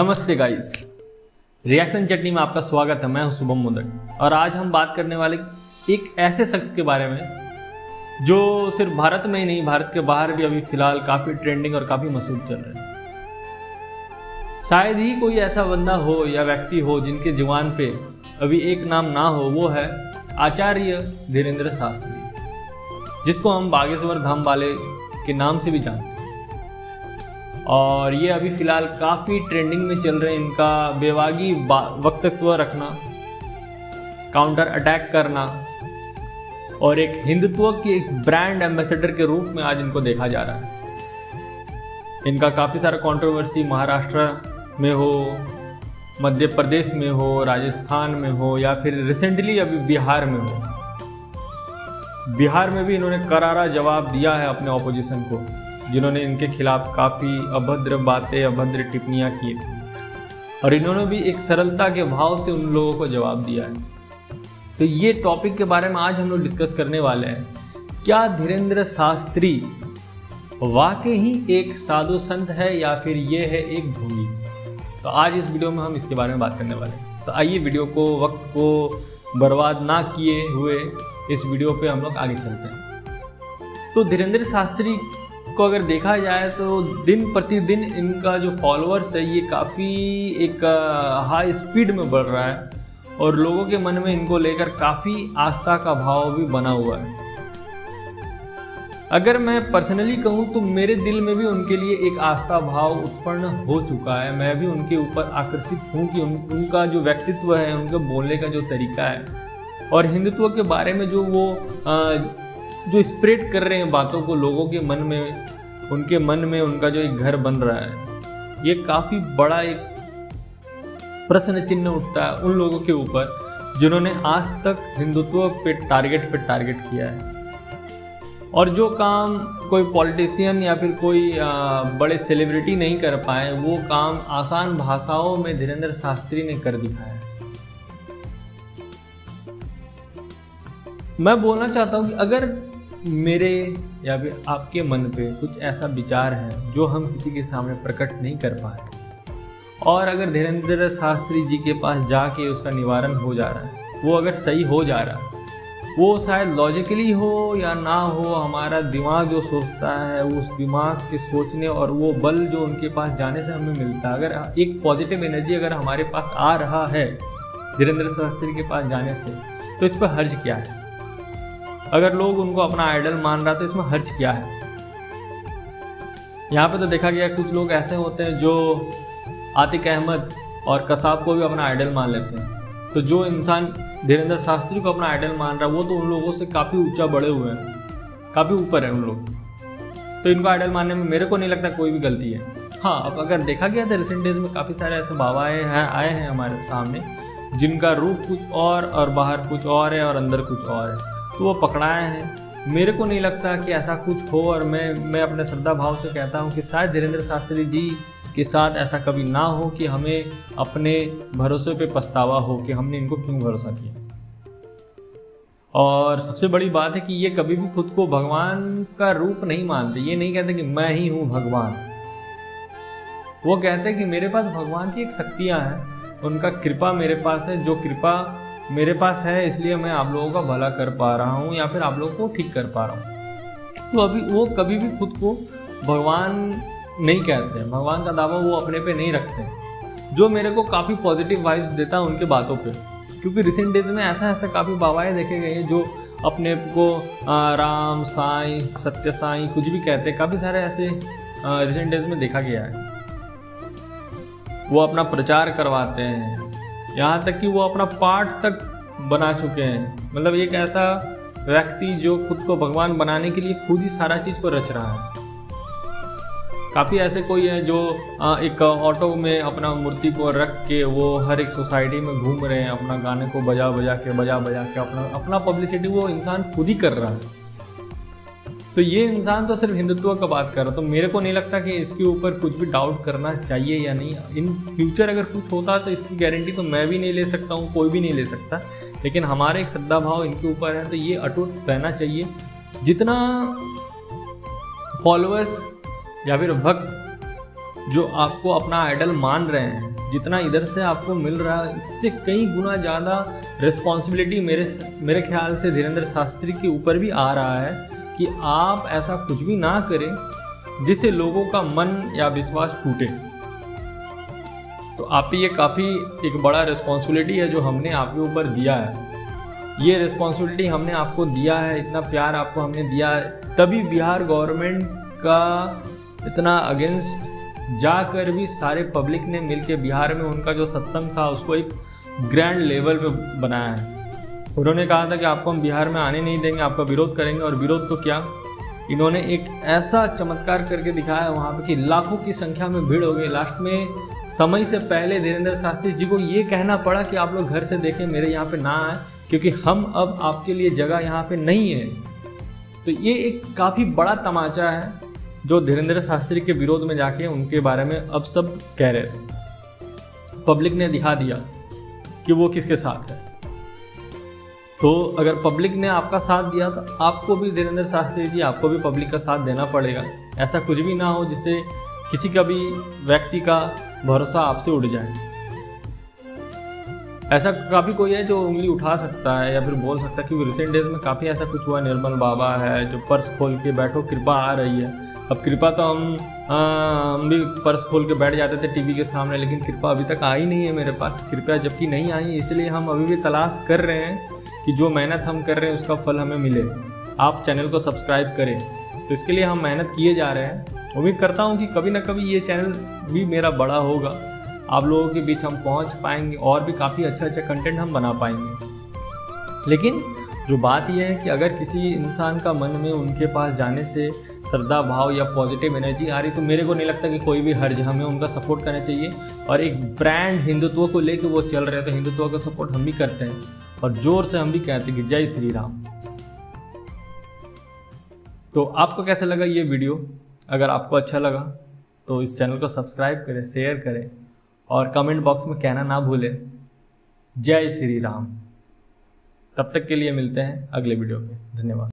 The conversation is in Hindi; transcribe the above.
नमस्ते गाइस रिएक्शन चटनी में आपका स्वागत है, मैं हूँ शुभम मोदक और आज हम बात करने वाले एक ऐसे शख्स के बारे में, जो सिर्फ़ भारत में ही नहीं, भारत के बाहर भी अभी फ़िलहाल काफ़ी ट्रेंडिंग और काफ़ी मशहूर चल रहे हैं। शायद ही कोई ऐसा बंदा हो या व्यक्ति हो जिनके ज़ुबान पे अभी एक नाम ना हो, वो है आचार्य धीरेन्द्र शास्त्री, जिसको हम बागेश्वर धाम वाले के नाम से भी जानते हैं। और ये अभी फ़िलहाल काफ़ी ट्रेंडिंग में चल रहे हैं इनका बेवागी वक्तत्व रखना काउंटर अटैक करना, और एक हिंदुत्व के एक ब्रांड एम्बेसडर के रूप में आज इनको देखा जा रहा है। इनका काफ़ी सारा कंट्रोवर्सी महाराष्ट्र में हो, मध्य प्रदेश में हो, राजस्थान में हो, या फिर रिसेंटली अभी बिहार में हो। बिहार में भी इन्होंने करारा जवाब दिया है अपने ऑपोजिशन को। जिन्होंने इनके खिलाफ काफ़ी अभद्र बातें, अभद्र टिप्पणियाँ की और इन्होंने भी एक सरलता के भाव से उन लोगों को जवाब दिया है। तो ये टॉपिक के बारे में आज हम लोग डिस्कस करने वाले हैं। क्या धीरेन्द्र शास्त्री वाकई ही एक साधु संत है या फिर ये है एक भूमि तो आज इस वीडियो में हम इसके बारे में बात करने वाले हैं। तो आइए वीडियो को, वक्त को बर्बाद ना किए हुए इस वीडियो पे हम लोग आगे चलते हैं। तो धीरेन्द्र शास्त्री को अगर देखा जाए तो दिन प्रतिदिन इनका जो फॉलोअर्स है ये काफ़ी एक हाई स्पीड में बढ़ रहा है। और लोगों के मन में इनको लेकर काफ़ी आस्था का भाव भी बना हुआ है। अगर मैं पर्सनली कहूँ तो मेरे दिल में भी उनके लिए एक आस्था भाव उत्पन्न हो चुका है। मैं भी उनके ऊपर आकर्षित हूँ कि उन, उनका जो व्यक्तित्व है उनके बोलने का जो तरीका है। और हिंदुत्व के बारे में जो वो आ, जो स्प्रेड कर रहे हैं बातों को लोगों के मन में, उनके मन में उनका जो एक घर बन रहा है, ये काफ़ी बड़ा एक प्रश्न चिन्ह उठता है उन लोगों के ऊपर, जिन्होंने आज तक हिंदुत्व पे टारगेट पे टारगेट किया है। और जो काम कोई पॉलिटिशियन या फिर कोई बड़े सेलिब्रिटी नहीं कर पाए, वो काम आसान भाषाओं में धीरेन्द्र शास्त्री ने कर दिखाया मैं बोलना चाहता हूँ कि अगर मेरे या फिर आपके मन पे कुछ ऐसा विचार है जो हम किसी के सामने प्रकट नहीं कर पाए और अगर धीरेन्द्र शास्त्री जी के पास जाके उसका निवारण हो जा रहा है, वो अगर सही हो जा रहा है, वो शायद लॉजिकली हो या ना हो, हमारा दिमाग जो सोचता है, उस दिमाग के सोचने और वो बल जो उनके पास जाने से हमें मिलता है। अगर एक पॉजिटिव एनर्जी अगर हमारे पास आ रहा है धीरेन्द्र शास्त्री के पास जाने से तो इस पर हर्ज क्या है? अगर लोग उनको अपना आइडल मान रहा तो इसमें हर्ज क्या है? यहाँ पे तो देखा गया कुछ लोग ऐसे होते हैं जो आतिक अहमद और कसाब को भी अपना आइडल मान लेते हैं। तो जो इंसान धीरेन्द्र शास्त्री को अपना आइडल मान रहा है, वो तो उन लोगों से काफ़ी ऊँचा बड़े हुए हैं, काफ़ी ऊपर है उन लोग। तो इनको आइडल मानने में मेरे को नहीं लगता कोई भी गलती है। हाँ अब अगर देखा गया तो रिसेंट डेज़ में काफ़ी सारे ऐसे बाबा आए हैं आए हैं हमारे सामने, जिनका रूप कुछ और और बाहर कुछ और है और अंदर कुछ और है। तो वो पकड़ाए हैं। मेरे को नहीं लगता कि ऐसा कुछ हो और मैं मैं अपने श्रद्धा भाव से कहता हूँ कि शायद धीरेन्द्र शास्त्री जी के साथ ऐसा कभी ना हो कि हमें अपने भरोसे पे पछतावा हो कि हमने इनको क्यों भरोसा किया। और सबसे बड़ी बात है कि ये कभी भी खुद को भगवान का रूप नहीं मानते। ये नहीं कहते कि मैं ही हूँ भगवान। वो कहते कि मेरे पास भगवान की एक शक्तियाँ हैं, उनका कृपा मेरे पास है, जो कृपा मेरे पास है, इसलिए मैं आप लोगों का भला कर पा रहा हूँ या फिर आप लोगों को ठीक कर पा रहा हूँ। तो अभी वो कभी भी खुद को भगवान नहीं कहते हैं। भगवान का दावा वो अपने पे नहीं रखते हैं। जो मेरे को काफ़ी पॉजिटिव वाइब्स देता है उनके बातों पे। क्योंकि रिसेंट डेज़ में ऐसा ऐसा काफ़ी बाबाएँ देखे गए हैं जो अपने को राम, साई, सत्य साई, कुछ भी कहते हैं। काफ़ी सारे ऐसे रिसेंट डेज़ में देखा गया है। वो अपना प्रचार करवाते हैं। यहाँ तक कि वो अपना पाठ तक बना चुके हैं। मतलब एक ऐसा व्यक्ति जो खुद को भगवान बनाने के लिए खुद ही सारा चीज़ को रच रहा है। काफ़ी ऐसे कोई है जो एक ऑटो में अपना मूर्ति को रख के वो हर एक सोसाइटी में घूम रहे हैं, अपना गाने को बजा बजा के बजा बजा के, अपना अपना पब्लिसिटी वो इंसान खुद ही कर रहा है। तो ये इंसान तो सिर्फ़ हिंदुत्व का बात कर रहा तो मेरे को नहीं लगता कि इसके ऊपर कुछ भी डाउट करना चाहिए या नहीं। इन फ्यूचर अगर कुछ होता तो इसकी गारंटी तो मैं भी नहीं ले सकता हूँ, कोई भी नहीं ले सकता। लेकिन हमारे एक श्रद्धा भाव इनके ऊपर है तो ये अटूट रहना चाहिए। जितना फॉलोअर्स या फिर भक्त जो आपको अपना आइडल मान रहे हैं, जितना इधर से आपको मिल रहा है, इससे कई गुना ज़्यादा रिस्पॉन्सिबिलिटी मेरे मेरे ख्याल से धीरेन्द्र शास्त्री के ऊपर भी आ रहा है। कि आप ऐसा कुछ भी ना करें जिससे लोगों का मन या विश्वास टूटे। तो आप ये काफ़ी एक बड़ा रिस्पॉन्सिबिलिटी है जो हमने आपके ऊपर दिया है। ये रिस्पॉन्सिबिलिटी हमने आपको दिया है, इतना प्यार आपको हमने दिया है। तभी बिहार गवर्नमेंट का इतना अगेंस्ट जाकर भी सारे पब्लिक ने मिलकर बिहार में उनका जो सत्संग था, उसको एक ग्रैंड लेवल पे बनाया है। उन्होंने कहा था कि आपको हम बिहार में आने नहीं देंगे, आपका विरोध करेंगे। और विरोध तो क्या? इन्होंने एक ऐसा चमत्कार करके दिखाया वहाँ पे कि लाखों की संख्या में भीड़ हो गई। लास्ट में समय से पहले धीरेन्द्र शास्त्री जी को ये कहना पड़ा कि आप लोग घर से देखें, मेरे यहाँ पे ना आए, क्योंकि हम अब आपके लिए जगह यहाँ पे नहीं है। तो ये एक काफ़ी बड़ा तमाचा है जो धीरेन्द्र शास्त्री के विरोध में जाके उनके बारे में अब सब कह रहे थे पब्लिक ने दिखा दिया कि वो किसके साथ है। तो अगर पब्लिक ने आपका साथ दिया तो आपको भी धीरेन्द्र शास्त्री जी, आपको भी पब्लिक का साथ देना पड़ेगा। ऐसा कुछ भी ना हो जिससे किसी का भी व्यक्ति का भरोसा आपसे उड़ जाए। ऐसा काफ़ी कोई है जो उंगली उठा सकता है या फिर बोल सकता है कि रिसेंट डेज़ में काफ़ी ऐसा कुछ हुआ निर्मल बाबा है, जो पर्स खोल के बैठो, कृपा आ रही है। अब कृपा तो हम हम भी पर्स खोल के बैठ जाते थे टीवी के सामने, लेकिन कृपा अभी तक आई नहीं है मेरे पास। कृपया जबकि नहीं आई, इसलिए हम अभी भी तलाश कर रहे हैं। कि जो मेहनत हम कर रहे हैं, उसका फल हमें मिले। आप चैनल को सब्सक्राइब करें। तो इसके लिए हम मेहनत किए जा रहे हैं। उम्मीद करता हूँ कि कभी ना कभी ये चैनल भी मेरा बड़ा होगा। आप लोगों के बीच हम पहुँच पाएँगे और भी काफ़ी अच्छा अच्छा कंटेंट हम बना पाएँगे। लेकिन जो बात यह है कि अगर किसी इंसान का मन में उनके पास जाने से श्रद्धा, भाव या पॉजिटिव एनर्जी आ रही तो मेरे को नहीं लगता कि कोई भी हर्ज हमें उनका सपोर्ट करना चाहिए। और एक ब्रांड हिंदुत्व को लेकर वो चल रहे हैं तो हिंदुत्व का सपोर्ट हम भी करते हैं। और ज़ोर से हम भी कहते हैं कि जय श्री राम। तो आपको कैसा लगा ये वीडियो? अगर आपको अच्छा लगा तो इस चैनल को सब्सक्राइब करें, शेयर करें और कमेंट बॉक्स में कहना ना भूलें। जय श्री राम। तब तक के लिए मिलते हैं अगले वीडियो में। धन्यवाद।